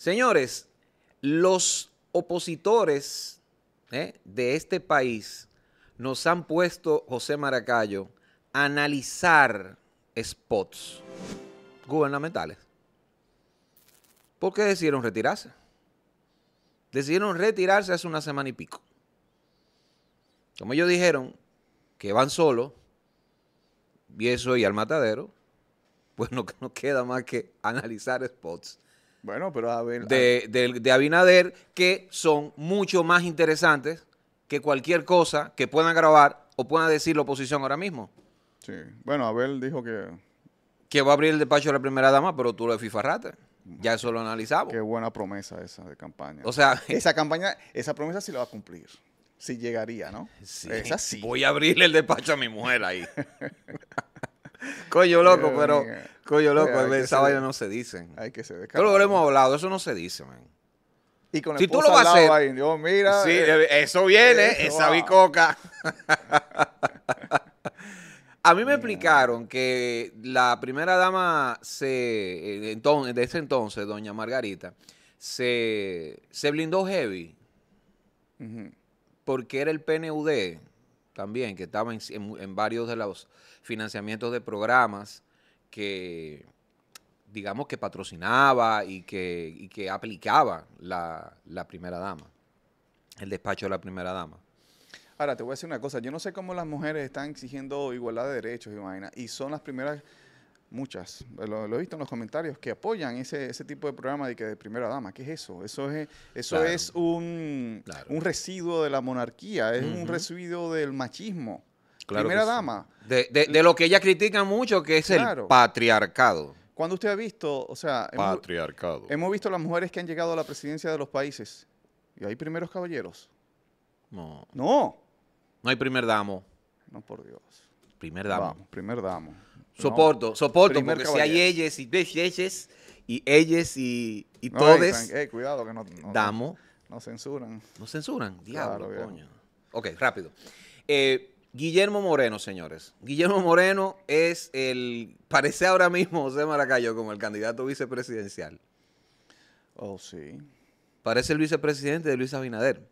Señores, los opositores ¿eh? de este país nos han puesto, José Maracayo, a analizar spots gubernamentales. ¿Por qué decidieron retirarse? Decidieron retirarse hace una semana y pico. Como ellos dijeron que van solos, y eso y al matadero, pues no nos queda más que analizar spots bueno, pero a ver, de, de, de Abinader que son mucho más interesantes que cualquier cosa que puedan grabar o puedan decir la oposición ahora mismo. Sí, bueno, Abel dijo que... Que va a abrir el despacho de la primera dama, pero tú lo fifarrate. Ya eso lo analizamos. Qué buena promesa esa de campaña. O sea, esa campaña, esa promesa sí la va a cumplir. Si llegaría, ¿no? sí, Esa sí. voy a abrirle el despacho a mi mujer ahí. coño loco, pero. Coño loco, que esa vaina no se dicen. Hay que ser lo hemos hablado, eso no se dice, man. Y con Si tú lo vas a hacer- ahí, Dios, mira. Sí, eh, eh, eso viene, eso esa bicoca. A mí me explicaron que la primera dama se, eh, enton- de ese entonces, doña Margarita, se, se blindó heavy porque era el PNUD también, que estaba en, en- en varios de los financiamientos de programas que, digamos, que patrocinaba y que, y que aplicaba la, la primera dama, el despacho de la primera dama. Ahora, te voy a decir una cosa. Yo no sé cómo las mujeres están exigiendo igualdad de derechos y vaina. Y son las primeras, muchas, lo, lo he visto en los comentarios, que apoyan ese, ese tipo de programa de, que de primera dama. ¿Qué es eso? Eso es, eso Claro. es un, Claro. un residuo de la monarquía, es un residuo del machismo. Claro primera sí. dama. De, de- de lo que ella critica mucho, que es Claro. el patriarcado. Cuando usted ha visto, o sea, hemos, Patriarcado. hemos visto las mujeres que han llegado a la presidencia de los países. Y hay primeros caballeros. No, No. no hay primer damo. No, por Dios. Primer damo. Vamos, primer damo. Soporto, soporto, Primer porque si hay ellas y ellas y ellas y, y No, todes, cuidado que no, no- damo, no censuran. no censuran. Diablo, Claro, coño. Ok, rápido. Eh, Guillermo Moreno, señores. Guillermo Moreno es el, parece ahora mismo José Maracayo como el candidato vicepresidencial. Oh, sí. Parece el vicepresidente de Luis Abinader.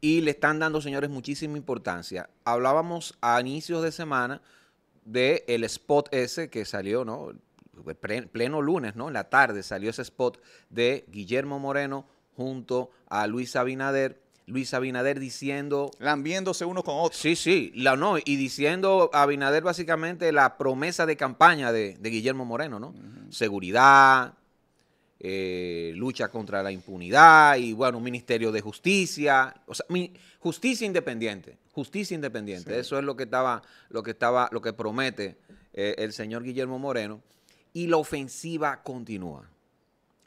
Y le están dando, señores, muchísima importancia. Hablábamos a inicios de semana del el spot ese que salió, ¿no? Pleno lunes, ¿no? En la tarde salió ese spot de Guillermo Moreno junto a Luis Abinader. Luis Abinader diciendo Lambiéndose uno con otro. Sí, sí, la, no, y diciendo a Abinader básicamente la promesa de campaña de, de Guillermo Moreno, ¿no? Seguridad, eh, lucha contra la impunidad y, bueno, un ministerio de justicia, o sea, mi- justicia independiente, justicia independiente, Sí. eso es lo que estaba, lo que estaba, lo que promete eh, el señor Guillermo Moreno, y la ofensiva continúa,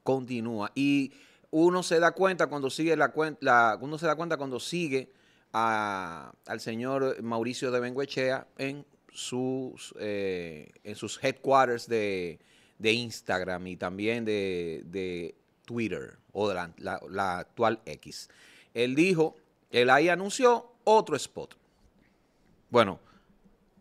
continúa, y uno se da cuenta cuando sigue la cuenta, uno se da cuenta cuando sigue a- al señor Mauricio de Benguechea en sus, eh, en sus headquarters de, de Instagram y también de, de Twitter o de la, la- la actual X. Él dijo, él ahí anunció otro spot. Bueno,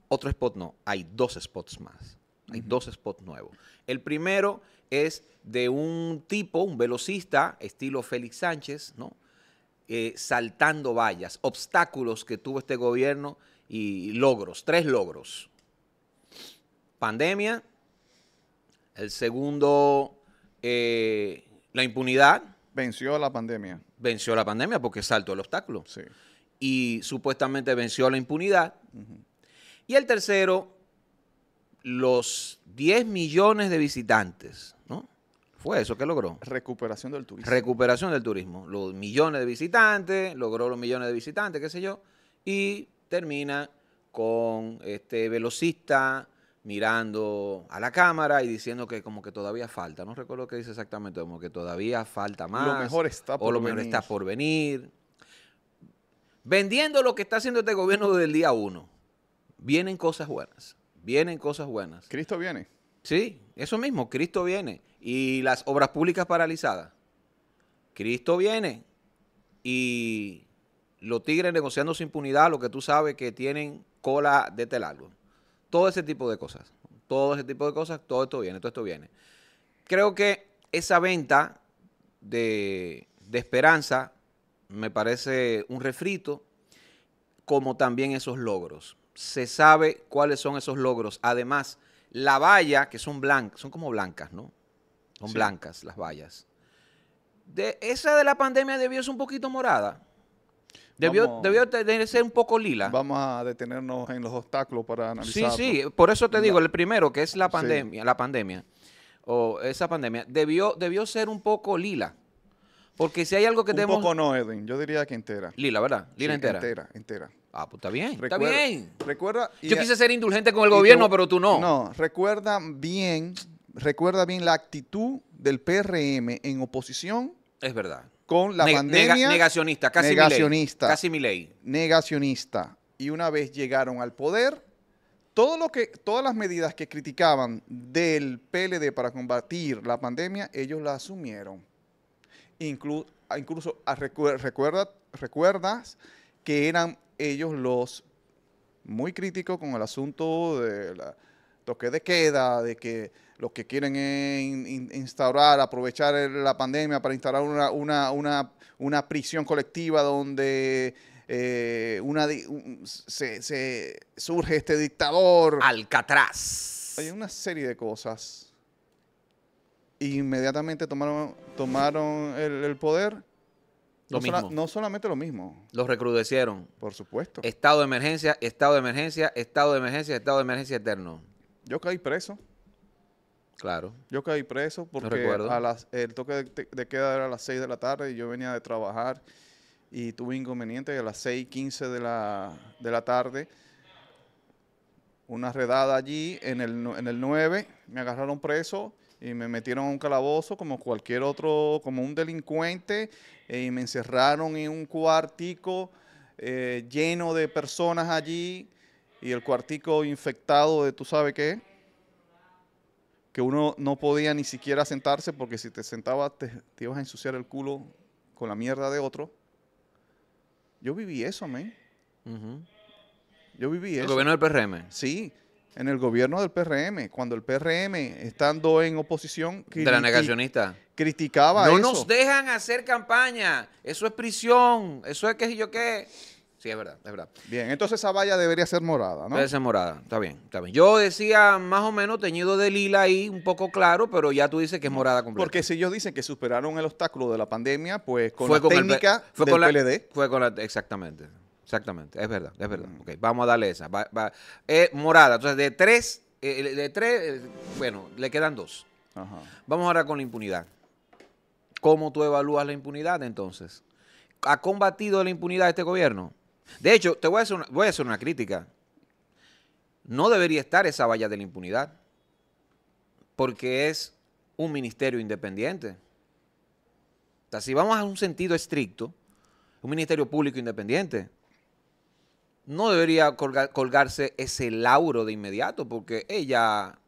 otro spot no, hay dos spots más. Hay dos spots nuevos. El primero es de un tipo, un velocista, estilo Félix Sánchez, ¿no? Eh, saltando vallas, obstáculos que tuvo este gobierno y logros, tres logros. Pandemia, el segundo, eh, la impunidad, Venció la pandemia. venció la pandemia porque saltó el obstáculo Sí. y supuestamente venció la impunidad. Y el tercero, los 10 millones de visitantes, ¿no? Fue eso que logró. Recuperación del turismo. Recuperación del turismo. Los millones de visitantes, logró los millones de visitantes, qué sé yo, y termina con este velocista mirando a la cámara y diciendo que como que todavía falta. No recuerdo qué dice exactamente, como que todavía falta más. mejor está O por lo mejor venir. está por venir. Vendiendo lo que está haciendo este gobierno desde el día uno. Vienen cosas buenas. Vienen cosas buenas. Cristo viene. Sí, eso mismo, Cristo viene. Y las obras públicas paralizadas. Cristo viene. Y los tigres negociando su impunidad, lo que tú sabes que tienen cola de telargo. Todo ese tipo de cosas. Todo ese tipo de cosas, todo esto viene, todo esto viene. Creo que esa venta de, de esperanza, me parece un refrito, como también esos logros. Se sabe cuáles son esos logros. Además, la valla, que son blancas, son como blancas, ¿no? Son Sí. blancas las vallas. De, esa de la pandemia debió ser un poquito morada. Debió, Vamos- debió de ser un poco lila. Vamos a detenernos en los obstáculos para Sí, analizar. sí, por eso te digo, el primero, que es la Sí. pandemia, la pandemia, o esa pandemia, debió, debió ser un poco lila. Porque si hay algo que Un tenemos... poco no, Edwin. Yo diría que entera. Lila, ¿verdad? Lila Sí, entera. Entera, entera. Ah, pues está bien, está bien. Recuerda. Yo quise ser indulgente con el gobierno, pero tú no. No, recuerda bien, recuerda bien la actitud del PRM en oposición Es verdad. con la Neg- pandemia. nega- negacionista, casi mi negacionista. ley. Casi mi ley. negacionista. Y una vez llegaron al poder, todo lo que, todas las medidas que criticaban del PLD para combatir la pandemia, ellos la asumieron. Inclu- incluso ah, recuer- recuerda, recuerdas que eran ellos los muy críticos con el asunto de la toque de queda, de que lo que quieren es in- in- instaurar, aprovechar la pandemia para instaurar una, una, una, una prisión colectiva donde eh, una, un- se, se surge este dictador. Alcatraz. Hay una serie de cosas. Inmediatamente tomaron, tomaron el, el poder. Lo no, sola- mismo. no solamente lo mismo, Los recrudecieron. por supuesto. Estado de emergencia, estado de emergencia, estado de emergencia, estado de emergencia eterno. Yo caí preso. Claro. Yo caí preso porque recuerdo. a las, el toque de, de queda era a las 6 de la tarde y yo venía de trabajar y tuve inconveniente y a las 6 y 15 de la, de la tarde. Una redada allí en el, en el 9, me agarraron preso y me metieron a un calabozo como cualquier otro, como un delincuente eh, y me encerraron en un cuartico eh, lleno de personas allí y el cuartico infectado de tú sabes qué que uno no podía ni siquiera sentarse porque si te sentabas te, te ibas a ensuciar el culo con la mierda de otro. Yo viví eso, man. Yo viví El eso. gobierno del PRM. Sí, en el gobierno del PRM, cuando el PRM, estando en oposición, De la negacionista. criticaba No eso. nos dejan hacer campaña. Eso es prisión. Eso es que si yo qué. Sí, es verdad, es verdad. Bien, entonces esa valla debería ser morada, ¿no? Debe ser morada. Está bien, está bien. Yo decía más o menos teñido de lila ahí, un poco claro, pero ya tú dices que es morada completa. Porque si ellos dicen que superaron el obstáculo de la pandemia, pues con Fue la con el técnica fue del con la- PLD. Fue con la, exactamente, exactamente, es verdad, es verdad. Mm. Ok, vamos a darle esa. Va- va. Eh, morada, entonces de tres, eh, de tres, eh, bueno, le quedan dos. Ajá. Vamos ahora con la impunidad. ¿Cómo tú evalúas la impunidad entonces? ¿Ha combatido la impunidad este gobierno? De hecho, te voy a hacer una, voy a hacer una crítica. No debería estar esa valla de la impunidad, porque es un ministerio independiente. O sea, si vamos a un sentido estricto, un ministerio público independiente, no debería colga- colgarse ese lauro de inmediato, porque ella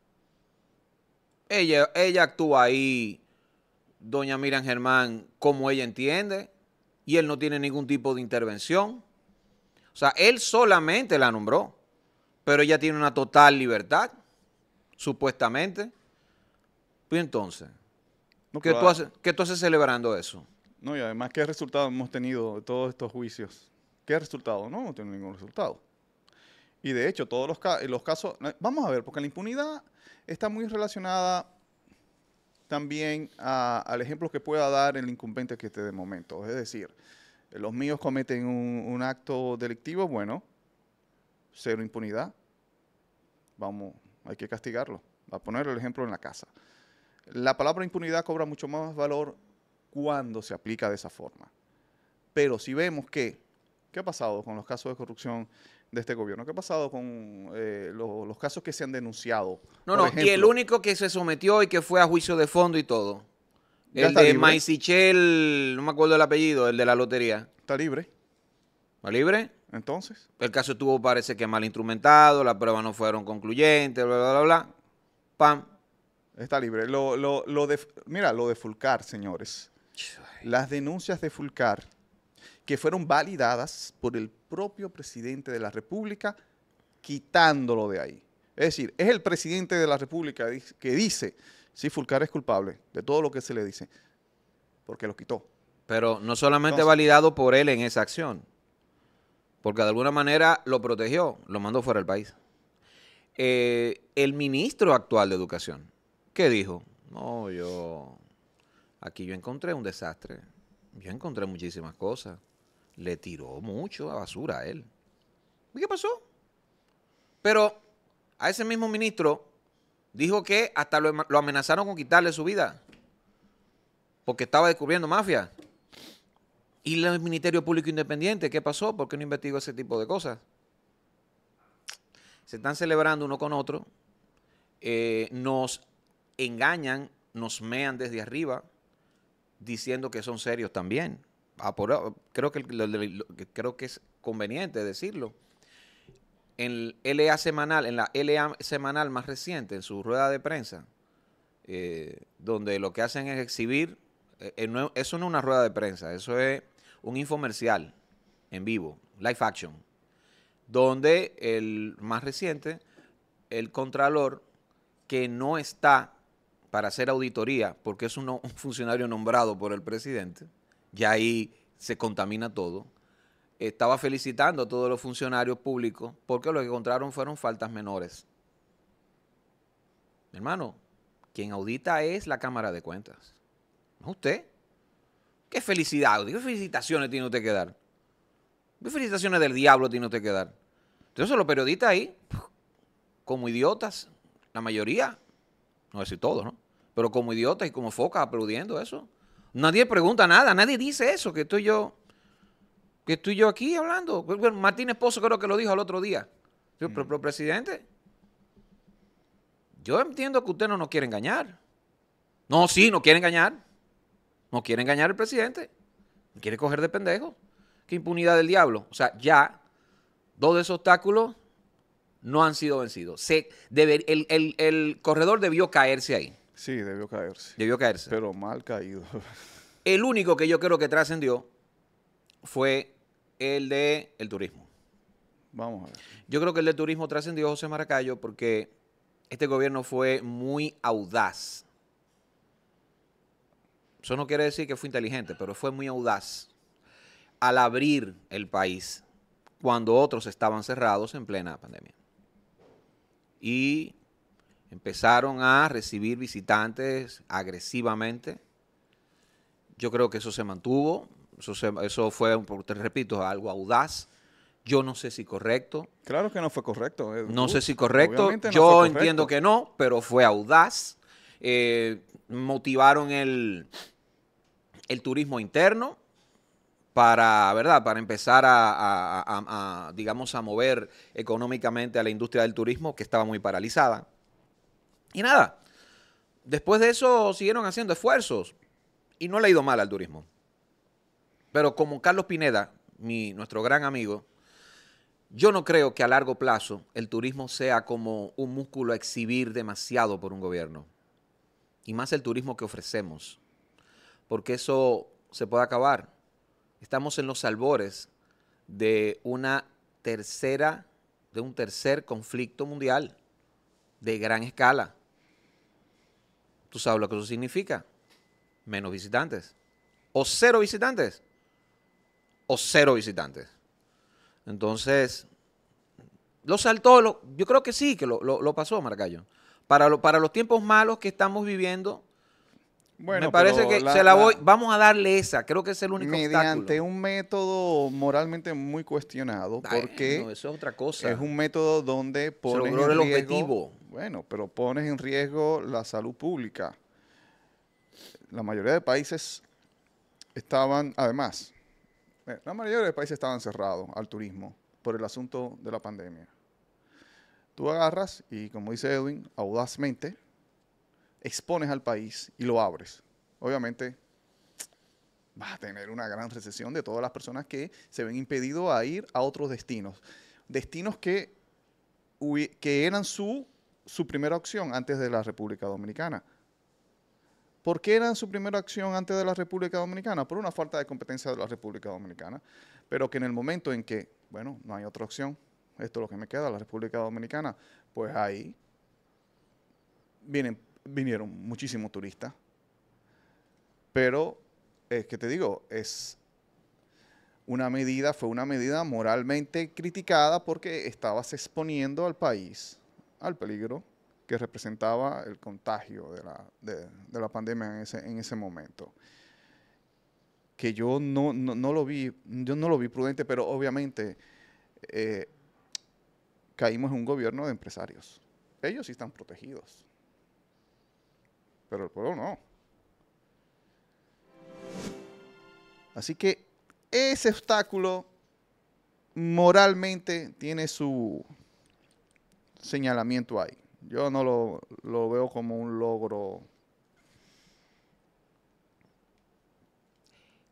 ella, ella actúa ahí, doña Miriam Germán, como ella entiende, y él no tiene ningún tipo de intervención. O sea, él solamente la nombró, pero ella tiene una total libertad, supuestamente. Pues entonces, No, ¿qué tú, haces, qué tú haces celebrando eso? No, y además, ¿qué resultado hemos tenido de todos estos juicios? ¿Qué resultado? No, no tiene ningún resultado. Y de hecho, todos los, ca- los casos, eh, vamos a ver, porque la impunidad está muy relacionada también al ejemplo que pueda dar el incumbente que esté de momento. Es decir, eh, los míos cometen un, un acto delictivo, bueno, cero impunidad. Vamos, hay que castigarlo. A poner el ejemplo en la casa. La palabra impunidad cobra mucho más valor cuando se aplica de esa forma. Pero si vemos que, ¿qué ha pasado con los casos de corrupción de este gobierno? ¿Qué ha pasado con eh, lo- los casos que se han denunciado? No, Por no, y el único que se sometió y que fue a juicio de fondo y todo. El está de libre. Maicichel, no me acuerdo el apellido, el de la lotería. Está libre, ¿Va libre? entonces. El caso estuvo, parece que mal instrumentado, las pruebas no fueron concluyentes, bla, bla, bla, bla. Pam. Está libre. Lo, lo- lo de, mira, lo de Fulcar, señores. Las denuncias de Fulcar, que fueron validadas por el propio presidente de la República, quitándolo de ahí. Es decir, es el presidente de la República que dice, si Fulcar es culpable de todo lo que se le dice. porque lo quitó. Pero no solamente Entonces- validado por él en esa acción, porque de alguna manera lo protegió, lo mandó fuera del país. Eh, el ministro actual de Educación, ¿qué dijo? No, yo, aquí yo encontré un desastre. Yo encontré muchísimas cosas. Le tiró mucho a basura a él. ¿Y qué pasó? Pero a ese mismo ministro dijo que hasta lo, amenazaron con quitarle su vida porque estaba descubriendo mafia. ¿Y el Ministerio Público Independiente qué pasó? ¿Por qué no investigó ese tipo de cosas? Se están celebrando uno con otro, eh, nos engañan, nos mean desde arriba, diciendo que son serios también. Por- creo, que, creo que es conveniente decirlo. En LA semanal, en la LA semanal más reciente, en su rueda de prensa, eh, donde lo que hacen es exhibir, eh, eh, eso no es una rueda de prensa, eso es un infomercial en vivo, live action, donde el más reciente, el contralor, que no está para hacer auditoría, porque es un funcionario nombrado por el presidente, ya ahí se contamina todo, estaba felicitando a todos los funcionarios públicos porque lo que encontraron fueron faltas menores. Hermano, quien audita es la Cámara de Cuentas, no usted. ¿Qué felicidad? ¿Qué felicitaciones tiene usted que dar? ¿Qué felicitaciones del diablo tiene usted que dar? Entonces los periodistas ahí, como idiotas, la mayoría, no decir todos, ¿no? Pero como idiotas y como focas aplaudiendo eso. Nadie pregunta nada, nadie dice eso, que estoy yo, que estoy yo aquí hablando. Bueno, Martín Esposo creo que lo dijo el otro día. Yo, pero, pero, presidente, yo entiendo que usted no nos quiere engañar. No, sí, no quiere engañar. No quiere engañar al presidente. Me quiere coger de pendejo. Qué impunidad del diablo. O sea, ya dos de esos obstáculos no han sido vencidos. Se deber- el, el- el corredor debió caerse ahí. Sí, debió caerse. Debió caerse. Pero mal caído. El único que yo creo que trascendió fue el de el turismo. Vamos a ver. Yo creo que el de turismo trascendió José Maracayo porque este gobierno fue muy audaz. Eso no quiere decir que fue inteligente, pero fue muy audaz al abrir el país cuando otros estaban cerrados en plena pandemia. Y empezaron a recibir visitantes agresivamente. Yo creo que eso se mantuvo. Eso, se- eso fue, te repito, algo audaz. Yo no sé si correcto. Claro que no fue correcto. eh, No sé si correcto. no Yo correcto. entiendo que no, pero fue audaz. Eh, motivaron el, el turismo interno para, ¿verdad? Para empezar a, a- a- a, digamos, a mover económicamente a la industria del turismo que estaba muy paralizada. Y nada, después de eso siguieron haciendo esfuerzos y no le ha ido mal al turismo. Pero como Carlos Pineda, mi, nuestro gran amigo, yo no creo que a largo plazo el turismo sea como un músculo a exhibir demasiado por un gobierno. Y más el turismo que ofrecemos. Porque eso se puede acabar. Estamos en los albores de una tercera, de un tercer conflicto mundial de gran escala. ¿Tú sabes lo que eso significa? Menos visitantes. O cero visitantes. O cero visitantes. Entonces, lo saltó, lo- yo creo que sí, que lo, pasó, Maracayo. Para, para los tiempos malos que estamos viviendo, Bueno, me parece que la- se la voy, vamos a darle esa, creo que es el único mediante obstáculo. un método moralmente muy cuestionado, porque eso es otra cosa. es un método donde pones en el riesgo, objetivo. bueno, pero pones en riesgo la salud pública. La mayoría de países estaban, además, eh, la mayoría de países estaban cerrados al turismo por el asunto de la pandemia. Tú agarras y, como dice Edwin, audazmente expones al país y lo abres. Obviamente vas a tener una gran recesión de todas las personas que se ven impedidos a ir a otros destinos. Destinos que, que eran su, su primera opción antes de la República Dominicana. ¿Por qué eran su primera acción antes de la República Dominicana? Por una falta de competencia de la República Dominicana. Pero que en el momento en que, bueno, no hay otra opción, esto es lo que me queda, la República Dominicana, pues ahí vienen, vinieron muchísimos turistas. Pero es que te digo, es una medida, fue una medida moralmente criticada porque estabas exponiendo al país al peligro que representaba el contagio de la, de, la pandemia en ese, en ese momento. Que yo no, no, no, lo vi, yo no lo vi prudente, pero obviamente eh, caímos en un gobierno de empresarios. Ellos sí están protegidos, pero el pueblo no. Así que ese obstáculo moralmente tiene su señalamiento ahí. Yo no lo, lo veo como un logro.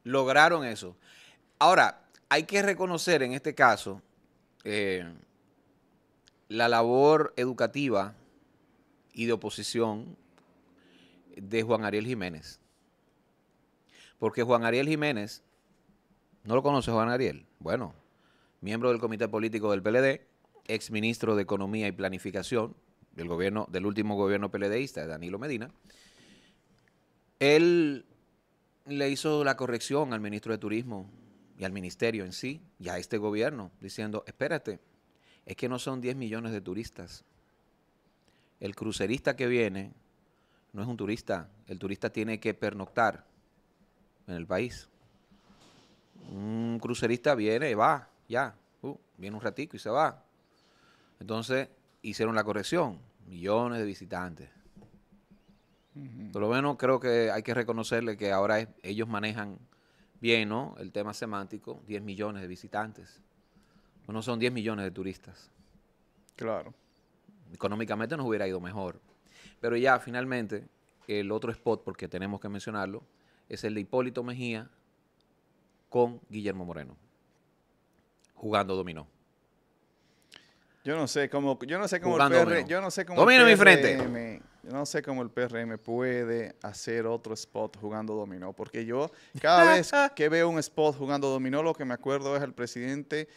Lograron eso. Ahora, hay que reconocer en este caso eh, la labor educativa y de oposición de Juan Ariel Jiménez. Porque Juan Ariel Jiménez, ¿no lo conoce Juan Ariel? Bueno, miembro del comité político del PLD, ex ministro de Economía y Planificación del gobierno, del último gobierno PLDista, Danilo Medina, él le hizo la corrección al ministro de Turismo y al ministerio en sí, y a este gobierno, diciendo, espérate, es que no son 10 millones de turistas. El crucerista que viene no es un turista, el turista tiene que pernoctar en el país. Un crucerista viene y va, ya, uh, viene un ratico y se va. Entonces hicieron la corrección, millones de visitantes. Por lo menos creo que hay que reconocerle que ahora es- ellos manejan bien ¿no? el tema semántico, 10 millones de visitantes. No son 10 millones de turistas. Claro. Económicamente nos hubiera ido mejor. Pero ya finalmente, el otro spot, porque tenemos que mencionarlo, es el de Hipólito Mejía con Guillermo Moreno, jugando dominó. Yo no sé cómo, yo no sé cómo Jugando el PRM, yo no sé cómo el mi frente. PRM yo no sé cómo el PRM puede hacer otro spot jugando dominó, porque yo cada vez que veo un spot jugando dominó, lo que me acuerdo es el presidente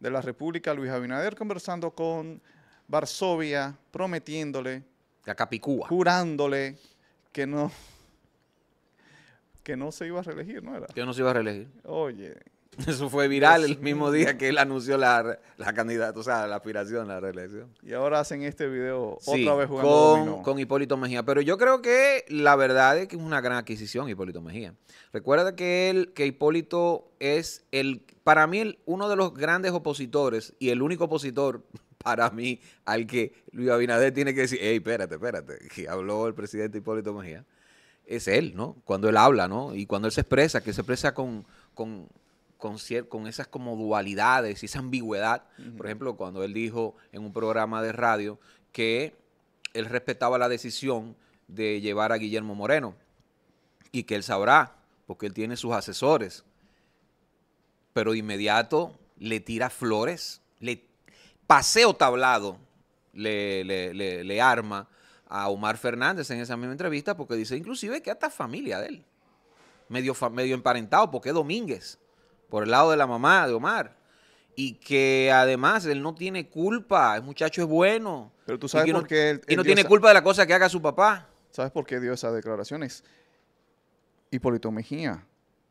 de la República, Luis Abinader, conversando con Varsovia, prometiéndole, De Capicúa. jurándole que no, que no se iba a reelegir, ¿no era? Que no se iba a reelegir. Oye, Eso fue viral el mismo día que él anunció la, la candidata, o sea, la aspiración a la reelección. y ahora hacen este video Sí, otra vez jugando con, dominó. con Hipólito Mejía. Pero yo creo que la verdad es que es una gran adquisición Hipólito Mejía. Recuerda que él, que Hipólito es el, para mí, el- uno de los grandes opositores y el único opositor para mí al que Luis Abinader tiene que decir, hey, espérate, espérate, que habló el presidente Hipólito Mejía. Es él, ¿no? Cuando él habla, ¿no? Y cuando él se expresa, que se expresa con, con, con, con esas como dualidades y esa ambigüedad. Por ejemplo, cuando él dijo en un programa de radio que él respetaba la decisión de llevar a Guillermo Moreno y que él sabrá, porque él tiene sus asesores, pero de inmediato le tira flores, le paseo tablado le, le- le- le arma a Omar Fernández en esa misma entrevista porque dice inclusive que hasta familia de él, medio, medio emparentado porque es Domínguez, por el lado de la mamá de Omar. Y que además él no tiene culpa, el muchacho es bueno. Pero tú y sabes que no- por qué él- y no tiene esa- culpa de la cosa que haga su papá. ¿Sabes por qué dio esas declaraciones? Hipólito Mejía,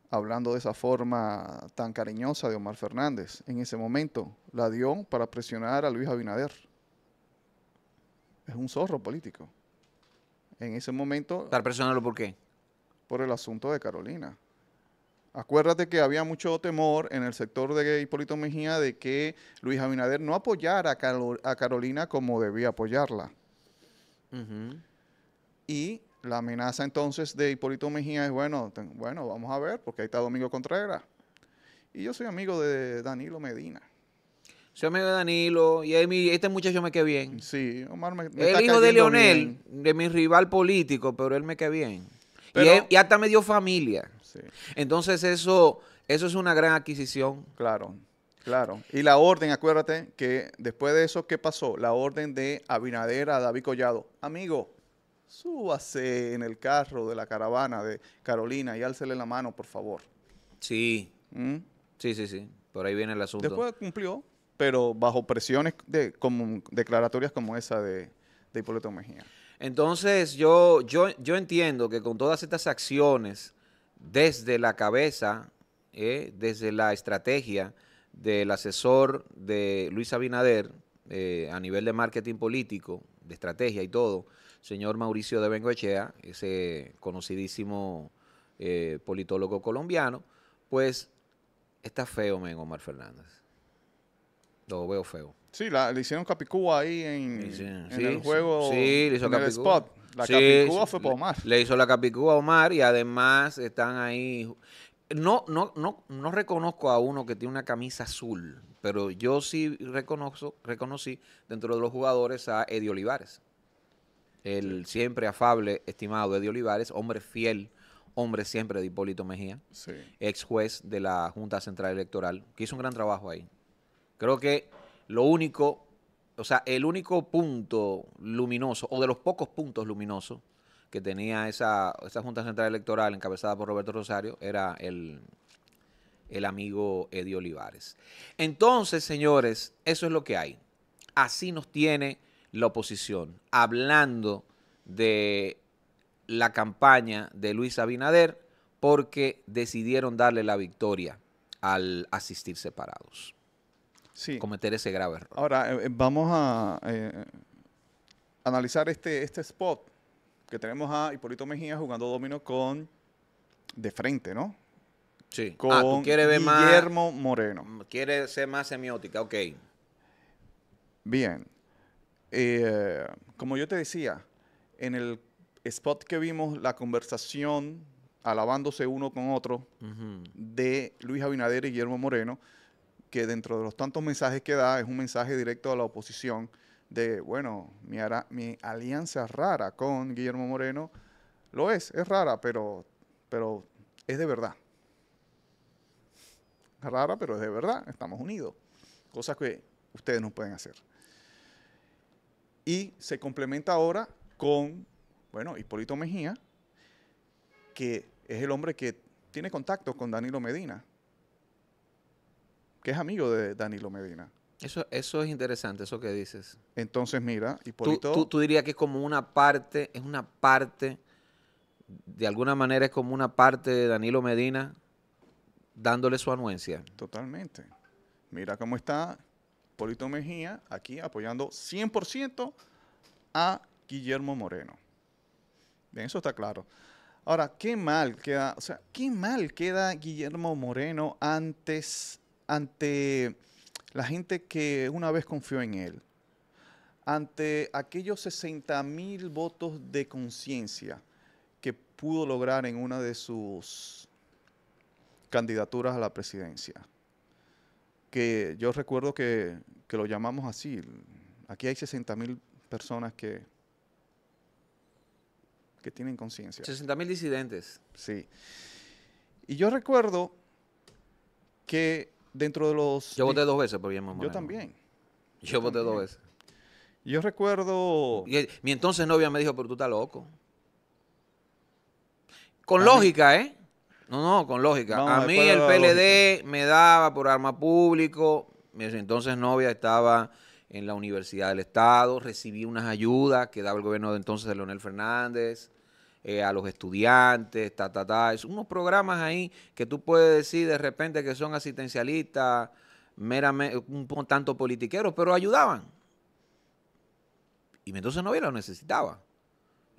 hablando de esa forma tan cariñosa de Omar Fernández, en ese momento la dio para presionar a Luis Abinader. Es un zorro político. En ese momento, Estar presionarlo por qué. por el asunto de Carolina. Acuérdate que había mucho temor en el sector de Hipólito Mejía de que Luis Abinader no apoyara a, Caro- a Carolina como debía apoyarla. Y la amenaza entonces de Hipólito Mejía es, bueno, ten- bueno, vamos a ver, porque ahí está Domingo Contreras. Y yo soy amigo de Danilo Medina. Soy amigo de Danilo y este muchacho me cae bien. Sí, Omar me, me está El hijo de Leonel, bien. de mi rival político, pero él me cae bien. Y Pero- él- y, hasta me dio familia. Sí, Entonces eso, eso es una gran adquisición. claro, claro. Y la orden, acuérdate que después de eso, ¿qué pasó? La orden de Abinader a David Collado. Amigo, súbase en el carro de la caravana de Carolina y álcele la mano, por favor. Sí, ¿Mm? sí, sí, sí. Por ahí viene el asunto. Después cumplió, pero bajo presiones de, como, declaratorias como esa de, de Hipólito Mejía. Entonces yo, yo, yo entiendo que con todas estas acciones desde la cabeza, eh, desde la estrategia del asesor de Luis Abinader eh, a nivel de marketing político, de estrategia y todo, señor Mauricio de Bengoechea, ese conocidísimo eh, politólogo colombiano, pues está feo, men, Omar Fernández. Lo veo feo. Sí, la, le hicieron Capicúa ahí en, Sí, en sí, el juego, sí, le hizo en el spot. La Capicúa fue para le- Omar. Le hizo la Capicúa a Omar y además están ahí. No, no, no, no reconozco a uno que tiene una camisa azul, pero yo sí reconozco, reconocí dentro de los jugadores a Eddie Olivares. El siempre afable, estimado Eddie Olivares, hombre fiel, hombre siempre de Hipólito Mejía, Sí. ex juez de la Junta Central Electoral, que hizo un gran trabajo ahí. Creo que lo único, o sea, el único punto luminoso, o de los pocos puntos luminosos que tenía esa, esa Junta Central Electoral encabezada por Roberto Rosario, era el, el amigo Eddie Olivares. Entonces, señores, eso es lo que hay. Así nos tiene la oposición, hablando de la campaña de Luis Abinader porque decidieron darle la victoria al asistir separados, Sí. cometer ese grave error. Ahora, eh, eh, vamos a eh, analizar este, este spot que tenemos a Hipólito Mejía jugando domino con de frente, ¿no? Sí. Con ah, tú quieres ver más, Guillermo Moreno. quieres ser más semiótica, ok. Bien. Eh, como yo te decía, en el spot que vimos, la conversación alabándose uno con otro de Luis Abinader y Guillermo Moreno, que dentro de los tantos mensajes que da es un mensaje directo a la oposición de, bueno, mi, ara- mi alianza rara con Guillermo Moreno lo es, es rara, pero, pero es de verdad. Rara, pero es de verdad, estamos unidos. Cosas que ustedes no pueden hacer. Y se complementa ahora con, bueno, Hipólito Mejía, que es el hombre que tiene contacto con Danilo Medina, que es amigo de Danilo Medina. Eso, eso es interesante, eso que dices. Entonces, mira, Tú, Hipólito, tú- tú dirías que es como una parte, es una parte, de alguna manera es como una parte de Danilo Medina dándole su anuencia. totalmente. Mira cómo está Hipólito Mejía aquí apoyando 100% a Guillermo Moreno. Bien, eso está claro. Ahora, qué mal queda, o sea, qué mal queda Guillermo Moreno antes, ante la gente que una vez confió en él, ante aquellos 60 mil votos de conciencia que pudo lograr en una de sus candidaturas a la presidencia. Que yo recuerdo que, que lo llamamos así. Aquí hay 60 mil personas que, que tienen conciencia. 60 mil disidentes. Sí. Y yo recuerdo que dentro de los... Yo voté dos veces por Guillermo Yo Moreno. también. Yo voté dos veces. Yo recuerdo... Y mi entonces novia me dijo, pero tú estás loco. Con A mí- lógica, ¿eh? No, no, con lógica. Vamos a mí el PLD me daba por arma público. Mi entonces novia estaba en la Universidad del Estado, recibí unas ayudas que daba el gobierno de entonces de Leonel Fernández, eh, a los estudiantes, ta, ta, ta. Es unos programas ahí que tú puedes decir de repente que son asistencialistas, meramente, un po- tanto politiqueros, pero ayudaban. Y mi entonces novia lo necesitaba.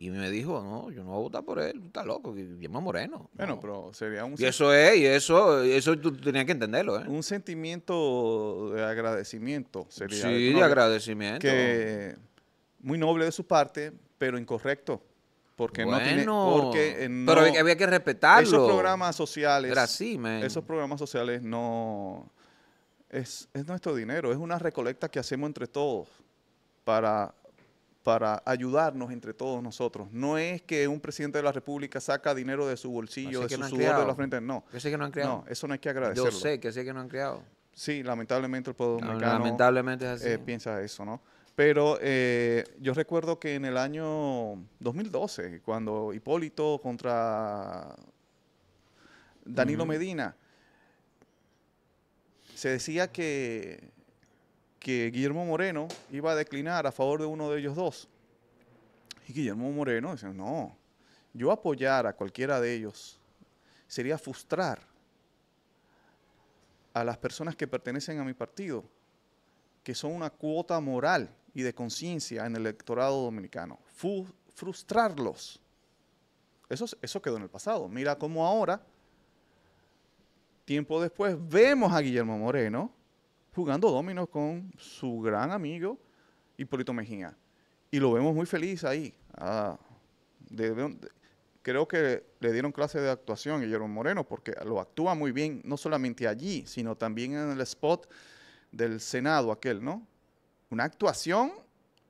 Y me dijo, no, yo no voy a votar por él, tú estás loco, Guillermo Moreno. Bueno, no". pero sería un, Y eso es, y eso, eso tú tenías que entenderlo, ¿eh? un sentimiento de agradecimiento. Sería Sí, ¿no? de agradecimiento. que muy noble de su parte, pero incorrecto. Porque no tiene... Porque eh, pero no- había- había que respetarlo. Esos programas sociales... Era así, man. Esos programas sociales no... Es, es nuestro dinero, es una recolecta que hacemos entre todos para, para ayudarnos entre todos nosotros. No es que un presidente de la República saca dinero de su bolsillo, de su no sudor de la frente. No, Yo sé que no han creado. no, eso no hay que agradecerlo. Yo sé que sí que no han creado. Sí, lamentablemente el pueblo No, lamentablemente es así. eh, piensa eso, ¿no? Pero eh, yo recuerdo que en el año 2012, cuando Hipólito contra Danilo. Medina, se decía que, que Guillermo Moreno iba a declinar a favor de uno de ellos dos. Y Guillermo Moreno decía, no, yo apoyar a cualquiera de ellos, sería frustrar a las personas que pertenecen a mi partido, que son una cuota moral y de conciencia en el electorado dominicano. frustrarlos. Eso, eso quedó en el pasado. Mira cómo ahora, tiempo después, vemos a Guillermo Moreno jugando dominos con su gran amigo Hipólito Mejía. Y lo vemos muy feliz ahí. Ah, creo que le dieron clase de actuación a Guillermo Moreno porque lo actúa muy bien, no solamente allí, sino también en el spot del Senado aquel, ¿no? Una actuación,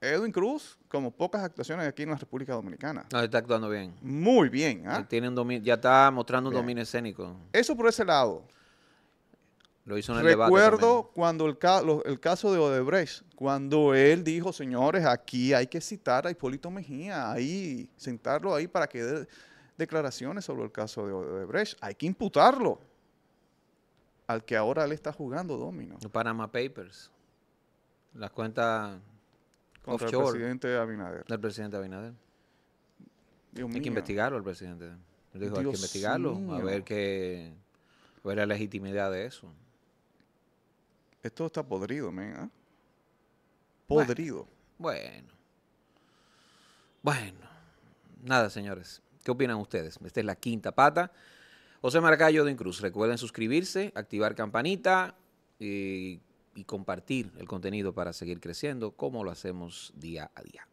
Edwin Cruz, como pocas actuaciones aquí en la República Dominicana. No, está actuando bien. Muy bien. ¿ah? Tiene ya está mostrando un dominio escénico. Eso por ese lado. Lo hizo en el Recuerdo cuando el, el, caso de Odebrecht, cuando él dijo, señores, aquí hay que citar a Hipólito Mejía, ahí, sentarlo ahí para que dé declaraciones sobre el caso de Odebrecht. Hay que imputarlo al que ahora le está jugando domino. Panama Papers. Las cuentas Contra offshore. el presidente Abinader. Del presidente Abinader. hay que investigarlo el presidente. dijo, hay que investigarlo, a ver qué, es la legitimidad de eso. Esto está podrido, men. ¿ah? Podrido. Bueno. Bueno. Nada, señores. ¿Qué opinan ustedes? Esta es la quinta pata. José Maracayo de Cruz. Recuerden suscribirse, activar campanita y, y compartir el contenido para seguir creciendo como lo hacemos día a día.